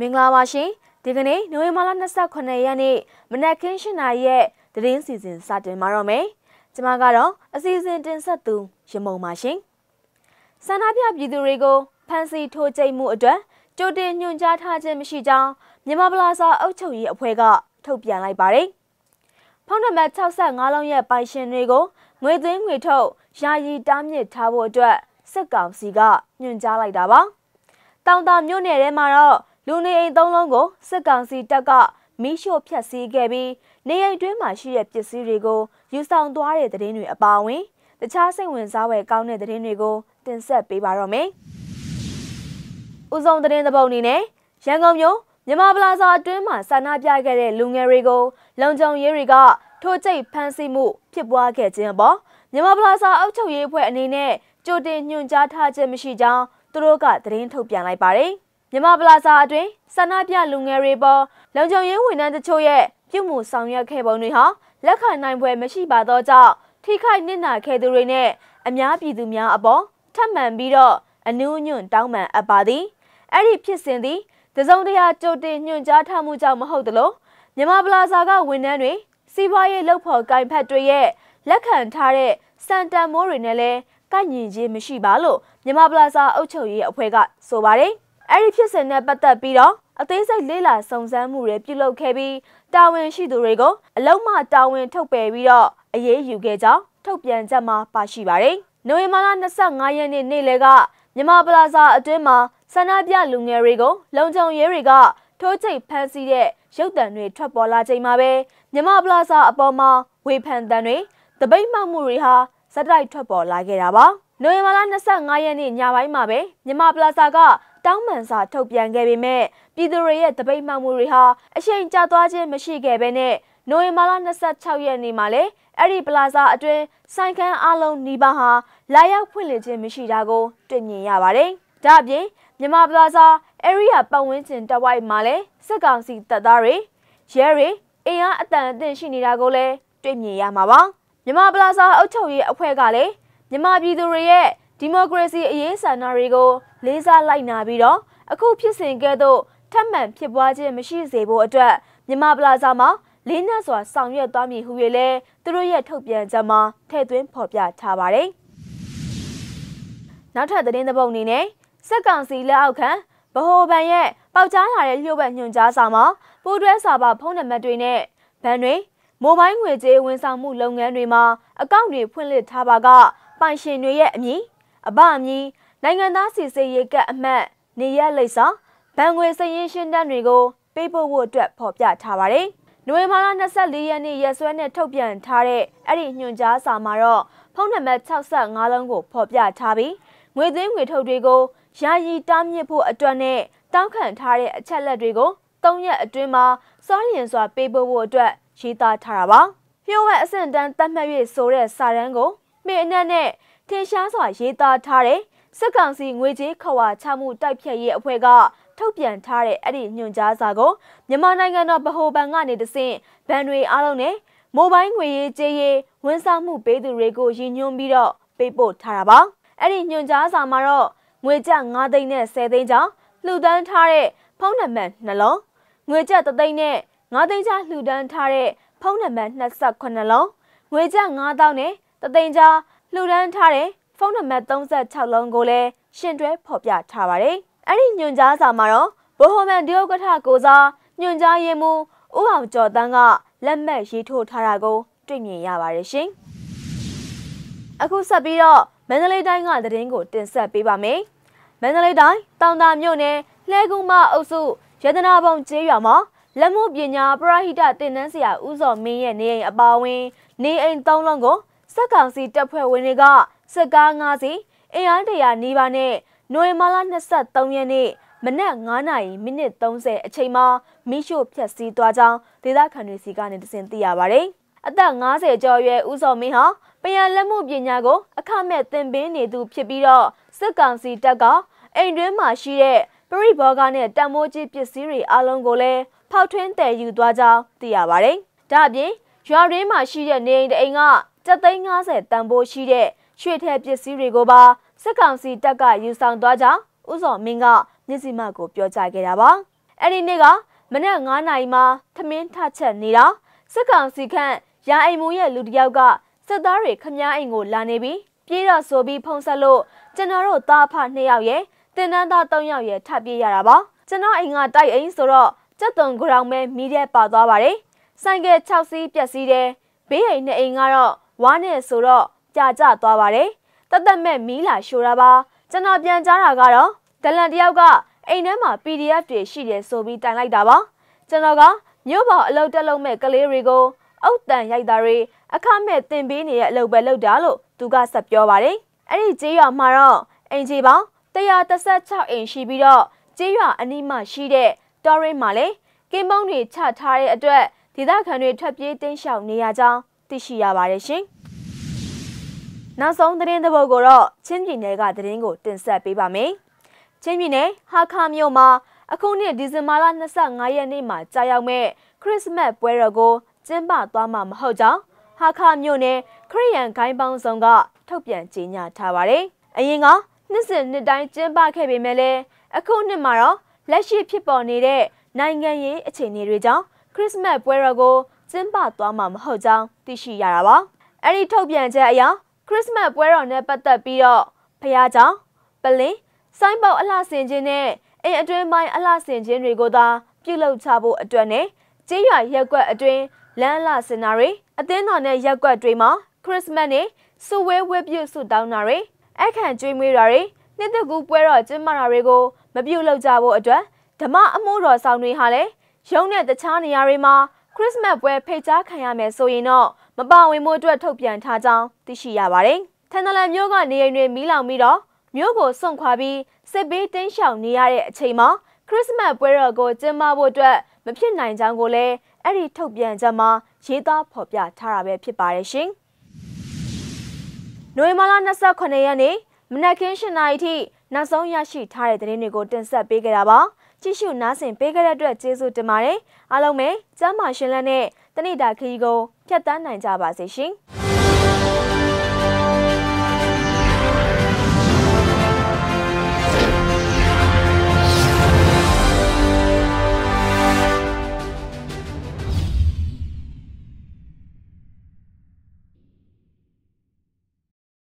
မင်္ဂလာပါရှင်ဒီကနေ့နိုဝင်ဘာလ28ရက်နေ့မနက်ခင်း7:00နာရီရဲ့သတင်းစီစဉ်စတင်မှာတော့မယ်ကျွန်မကတော့အစီအစဉ်တင်ဆက်သူရမုံပါရှင်ဆန္ဒပြပြည်သူတွေကိုဖမ်းဆီးထိုးကျိတ်မှုအတွက်ကြိုတင်ညွှန်ကြားထားခြင်းမရှိကြောင်းမြန်မာပလာစာအုပ်ချုပ်ရေးအဖွဲ့ကထုတ်ပြန်လိုက်ပါတယ်ဖုန်းနံပါတ်65လုံးရဲ့ပိုင်ရှင်တွေကိုငွေသွင်းငွေထုတ်ယာယီတားမြစ်ထားဖို့အတွက်စစ်ကောင်စီကညွှန်ကြားလိုက်တာပါတောင်တာမြို့နယ်ထဲမှာတော့ လူနေအိမ်သုံးလုံးကိုစစ်ကောင်စီတပ်ကမီးရှို့ဖျက်ဆီးခဲ့ပြီးနေအိမ်တွင်းမှာရှိတဲ့ပစ္စည်းတွေကိုယူဆောင်သွားတဲ့တဲ့င်းတွေအပါအဝင်တခြားစိတ်ဝင်စားဖွယ်ကောင်းတဲ့တဲ့င်းတွေကိုတင်ဆက်ပေးပါတော့မယ်။ဦးဆုံးတဲ့င်းသဘုံအနေနဲ့ရန်ကုန်မြို့မြန်မာပလာဇာအတွင်းမှာဆန္ဒပြခဲ့တဲ့လူငယ်တွေကိုလုံခြုံရေးတွေကထိုးကျိတ်ဖမ်းဆီးမှုဖြစ်ပွားခဲ့ခြင်းပေါ့မြန်မာပလာဇာအုပ်ချုပ်ရေးအဖွဲ့အနေနဲ့ကြိုတင်ညွှန်ကြားထားခြင်းမရှိကြောင်းသူတို့ကသတင်းထုတ်ပြန်လိုက်ပါတယ်။ မြမပလာဇာအတွင်းဆန္ဒပြလူငယ်တွေပေါ်လုံခြုံရေးဝန်ထမ်းတချို့ရဲ့ပြုမှုဆောင်ရွက်ခဲ့ပုံတွေဟာလက်ခံနိုင်ပွဲမရှိပါတော့ကြောင့်ထိခိုက်နစ်နာခဲ့သူတွေနဲ့အများပြည်သူများအပေါ်ထပ်မံပြီးတော့အနူးညွန့်တောင်းပန်အပ်ပါသည်အဲ့ဒီဖြစ်စဉ်သည်တစုံတရာကြိုတင်ညွှန်ကြားထားမှုကြောင့်မဟုတ်သလိုမြမပလာဇာကဝန်ထမ်းတွေစီးပွားရေးလုပ်ဖော်ကိုင်ဖက်တွေရဲ့လက်ခံထားတဲ့စံတန်မိုးတွေနဲ့လည်းကိုက်ညီခြင်းမရှိပါလို့မြမပလာဇာအုပ်ချုပ်ရေးအဖွဲ့ကဆိုပါတယ် အဲ့ဒီဖြစ်စဉ်နဲ့ပတ်သက်ပြီးတော့အသေးစိတ်လေးလာစုံစမ်းမှုတွေပြုလုပ်ခဲ့ပြီးတာဝန်ရှိသူတွေကိုအလုံးမတာဝန်ထုတ်ပယ်ပြီးတော့အရေးယူခဲ့ကြောင်းထုတ်ပြန်ချက်မှာပါရှိပါတယ်။နိုဝင်ဘာလ25ရက်နေ့နေ့လယ်ကမြန်မာပလာဇာအတွင်းမှာဆန္ဒပြလူငယ်တွေကိုလုံခြုံရေးတွေကထိုးချိတ်ဖမ်းဆီးတဲ့ရုပ်တံတွေထွက်ပေါ်လာချိန်မှာပဲမြန်မာပလာဇာအပေါ်မှာဝေဖန်တံတွေတပိတ်မှောက်မှုတွေဟာစက်တိုက်ထွက်ပေါ်လာခဲ့တာပါ။နိုဝင်ဘာလ25ရက်နေ့ညပိုင်းမှာပဲမြန်မာပလာဇာက တောင်းပန်စာထုတ်ပြန်ခဲ့ပေမဲ့ပြည်သူတွေရဲ့တပိတ်မှောက်မှုတွေဟာအရှိန်ကျသွားခြင်းမရှိခဲ့ဘဲနဲ့နိုဝင်ဘာလ26ရက်နေ့မှာလည်းအဲ့ဒီပလာဇာအတွင်းဆိုင်ခန်းအလုံးနီးပါးဟာလာရောက်ဖွင့်လှစ်ခြင်းမရှိတာကိုတွေ့မြင်ရပါတယ်။ဒါ့အပြင်မြန်မာပလာဇာ area ပတ်ဝန်းကျင်တဝိုက်မှာလည်းစက်ကောင်စီတပ်သားတွေရဲတွေအင်အားအတန်အသင့်ရှိနေတာကိုလည်းတွေ့မြင်ရမှာပါ။မြန်မာပလာဇာအုပ်ချုပ်ရေးအဖွဲ့ကလည်းမြန်မာပြည်သူတွေရဲ့ ဒီမိုကရေစီအရေးဆန္ဒတွေကိုလေးစားလိုက်နာပြီးတော့အခုဖြစ်စဉ်ကဲ့သို့ထပ်မံဖြစ်ပွားခြင်းမရှိစေဖို့အတွက်မြန်မာပလာဇာမှာလေးနက်စွာဆောင်ရွက်သွားမည်ဟု၍လည်းသူတို့ရဲ့ထုတ်ပြန်ချက်မှာထည့်သွင်းဖော်ပြထားပါတယ်။နောက်ထပ်သတင်းသဘုံအနေနဲ့စက်ကောင်စီလက်အောက်ခံဗဟိုဘဏ်ရဲ့ပေါက်ကြားလာတဲ့လျှို့ဝှက်ညွှန်ကြားစာမှာပိုးတွဲစာပါဖုန်းနံပါတ်တွေနဲ့ဘဏ်တွေမိုဘိုင်းငွေကြေးဝန်ဆောင်မှုလုပ်ငန်းတွေမှာအကောင့်တွေဖွင့်လှစ်ထားပါကပိုင်ရှင်တွေရဲ့အမည် အဘအမည်နိုင်ငံသားစီစေးရေးကအမှတ်နေရလိပ်စာဘဏ်ငွေစရင်ရှင်းတန်းတွေကိုပေးပို့ဖို့အတွက်ဖော်ပြထားပါတယ်။နိုဝင်ဘာလ24ရက်နေ့ရက်စွဲနဲ့ထုတ်ပြန်ထားတဲ့အဲ့ဒီညွှန်ကြားစာမှာတော့ဖုန်းနံပါတ်65လုံးကိုဖော်ပြထားပြီးငွေသွင်းငွေထုတ်တွေကိုယာယီတားမြစ်ဖို့အတွက်နဲ့တောင်းခံထားတဲ့အချက်လက်တွေကို၃ရက်အတွင်းမှာစောလျင်စွာပေးပို့ဖို့အတွက်ရေးသားထားတာပါ။ပြောဝက်အဆင့်တန်းတတ်မှတ်၍ဆိုတဲ့စာတမ်းကိုမေအနက်နဲ့ ထင်ရှားစွာရေးသားထားတဲ့စစ်ကောင်စီငွေကြေးခဝါချမှုတိုက်ဖြတ်ရေးအဖွဲ့ကထုတ်ပြန်ထားတဲ့အဲ့ဒီညွှန်ကြားစာကိုမြန်မာနိုင်ငံတော်ဗဟိုဘဏ်ကနေတဆင့်ဘဏ်တွေအားလုံးနဲ့မိုဘိုင်းငွေရေးကြေးရေးဝန်ဆောင်မှုပေးသူတွေကိုရည်ညွှန်းပြီးတော့ပေးပို့ထားတာပါအဲ့ဒီညွှန်ကြားစာမှာတော့ငွေကျပ်9သိန်းနဲ့10သိန်းကျော်လှူဒန်းထားတဲ့ဖုန်းနံပါတ်နှလုံးငွေကျပ်3သိန်းနဲ့9သိန်းကျော်လှူဒန်းထားတဲ့ဖုန်းနံပါတ်28လုံးငွေကျပ်9000နဲ့3သိန်းကျော် လှူဒန်းထားတဲ့ဖုန်းနံပါတ်36လုံးကိုလည်းရှင်တွဲဖော်ပြထားပါတယ်။အဲ့ဒီညွန်ကြားစာမှာတော့ဘိုဟိုမန်ဒီယိုကထကိုစားညွန်ကြားရေးမှူးဦးအောင်ကျော်တန်းကလက်မှတ်ရေးထိုးထားတာကိုတွေ့မြင်ရပါတယ်ရှင်။အခုဆက်ပြီးတော့မန္တလေးတိုင်းကသတင်းကိုတင်ဆက်ပေးပါမယ်။မန္တလေးတိုင်းတောင်တာမြို့နယ်လှဲကုန်းမအုပ်စုရတနာပုံကျေးရွာမှာလက်မှုပညာပရဟိတတင်နန်းဆရာဦးစောမင်းရဲ့နေအိမ်အပါအဝင် နေအိမ်၃လုံးကို စက်ကောင်စီတပ်ဖွဲ့ဝင်တွေကစစ်ကား၅စီးအင်အားတရာနီးပါးနဲ့နိုဝင်ဘာလ23ရက်နေ့မနက်9နာရီမိနစ်30အချိန်မှာမိရှို့ဖျက်ဆီးသွားကြောင်းဒေသခံတွေစီကနေတစင်သိရပါတယ်။အသက်50ကျော်ရွယ်ဦးစောမင်းဟာပယံလက်မှုပညာကို အခမဲ့သင်ပေးနေသူဖြစ်ပြီးတော့စစ်ကောင်စီတပ်ကအိမ်တွင်းမှာရှိတဲ့ပရိဘောဂနဲ့တံမိုးကြီးပစ္စည်းတွေအလုံးကိုလည်းဖောက်ထွင်းတည်ယူသွားကြောင်းသိရပါတယ်။ဒါ့အပြင်ရွာရင်းမှာရှိတဲ့နေအိမ်တအိမ်က 750တန်ဖိုးရှိတဲ့ရွှေထည်ပစ္စည်းတွေကိုပါစစ်ကောင်စီတပ်ကယူဆောင်သွားကြောင်းဦးစော်မင်းကမျက်စိမှကိုပြောကြားခဲ့တာပါအဲ့ဒီနေ့ကမနက်9နာရီမှာသမင်းထချက်နေတာစစ်ကောင်စီခန့်ရာအိမ်မူရဲ့လူတယောက်ကစစ်သားတွေခမားအိမ်ကိုလာနေပြီးပြေးတော့ဆိုပြီးဖုံးဆက်လို့ကျွန်တော်တို့သားဖ2ယောက်ရဲ့တင်တန်းသား3ယောက်ရဲ့ထပ်ပြေးရတာပါကျွန်တော်အိမ်ကတိုက်အိမ်ဆိုတော့စက်တုံဂရောင်မဲမီးတဲ့ပါသွားပါတယ်ဆိုင်ကယ်6စီးပြက်စီးတယ်ဘေးအိမ်နဲ့အိမ်ကတော့ ဝါးနဲ့ဆိုတော့ကြာကျသွားပါတယ်တသက်မဲ့မီးလာရှို့တာပါကျွန်တော်ပြန်ကြားတာကတော့ဒလန်တယောက်ကအိမ်ထဲမှာ PDF တွေရှိတယ်ဆိုပြီးတိုင်လိုက်တာပါကျွန်တော်ကမြို့ပေါ်အလုပ်တက်လုပ်မဲ့ကလေးတွေကိုအုတ်တန်ရိုက်တာတွေအခမဲ့တင်ပေးနေတဲ့အလုပ်ပဲလုပ်တာလို့သူကဆက်ပြောပါတယ်အဲ့ဒီကြေးရွာမှာတော့အိမ်ကြီးပေါင်း136အိမ်ရှိပြီးတော့ကြေးရွာအနီးမှာရှိတဲ့တော်ရင်းမှာလေကင်းပုံးတွေချထားတဲ့အတွက်ဒေသခံတွေထွက်ပြေးတင်းရှောင်နေရကြောင်း သိရှိရပါတယ်ရှင်နောက်ဆုံးသတင်းတစ်ပုဒ်ကိုတော့ချင်းပြည်နယ်ကသတင်းကိုတင်ဆက်ပေးပါမယ်ချင်းပြည်နယ်ဟာခါမြို့မှာအခုနှစ်ဒီဇင်ဘာလ25ရက်နေ့မှာကြာရောက်မဲ့ခရစ်မတ်ပွဲတော်ကိုကျင်းပသွားမှာမဟုတ်ကြောင်းဟာခါမြို့နယ်ခရိယန်ဂိုင်းပေါင်းဆောင်ကထုတ်ပြန်ကြေညာထားပါတယ်။အရင်ကနှစ်စဉ်နှစ်တိုင်းကျင်းပခဲ့ပေမဲ့လည်းအခုနှစ်မှာတော့လက်ရှိဖြစ်ပေါ်နေတဲ့နိုင်ငံရေးအခြေအနေတွေကြောင့်ခရစ်စမတ်ပွဲတော်ကို ကျင်းပသွားမှာမဟုတ်ကြောင်းသိရှိရတာပါ။အဲ့ဒီထုတ်ပြန်ချက်အရခရစ်စမတ်ပွဲတော်နဲ့ပတ်သက်ပြီးတော့ဖះကြောင်ပလင်းစိုင်းပေါအလှဆင်ခြင်းနဲ့အိမ်အတွင်းပိုင်းအလှဆင်ခြင်းတွေကိုသာပြုလုပ်ချဖို့အတွက်နဲ့ကြေးရွာရက်ကွက်အတွင်းလမ်းလှစင်နာတွေအသင်းတော်နဲ့ရက်ကွက်တွေမှာခရစ်စမတ်နဲ့စုဝဲဝဲပြုဆုတောင်းတာတွေအခန့်ကျွေးမွေးတာတွေနှစ်သက်ကူပွဲတော်ကျင်းပတာတွေကိုမပြုလုပ်ကြဖို့အတွက်ဓမ္မအမှုတော်ဆောင်တွေဟာလည်းရုံးတဲ့တခြားနေရာတွေမှာ ခရစ်စမတ်ပွဲဖိတ်ကြားခံရမယ်ဆိုရင်တော့မပါဝင်မှုအတွက်ထုတ်ပြန်ထားကြောင်းသိရှိရပါတယ်။ထန်တလန်မြို့ကနေအိမ်တွေမီးလောင်ပြီးတော့မြို့ကိုစွန့်ခွာပြီးစစ်ဘေးတင်းရှောင်နေရတဲ့အချိန်မှာခရစ်စမတ်ပွဲတော်ကိုကျင်းပဖို့အတွက်မဖြစ်နိုင်ကြောင်းကိုလည်းအဲ့ဒီထုတ်ပြန်ချက်မှာရေးသားဖော်ပြထားတာပဲဖြစ်ပါတယ်ရှင်။နိုဝင်ဘာလ29ရက်နေ့မနက်ခင်း၈နာရီထိနောက်ဆုံးရရှိထားတဲ့သတင်းတွေကိုတင်ဆက်ပေးခဲ့တာပါ။ ကြည့်ရှုနားဆင်ပေးခဲ့တဲ့အတွက်ကျေးဇူးတင်ပါတယ်။အားလုံးပဲကျမ်းမာရှင်လန်းနဲ့တဏိတာခီကိုဖျက်ဆီးနိုင်ကြပါစေရှင်။